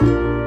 you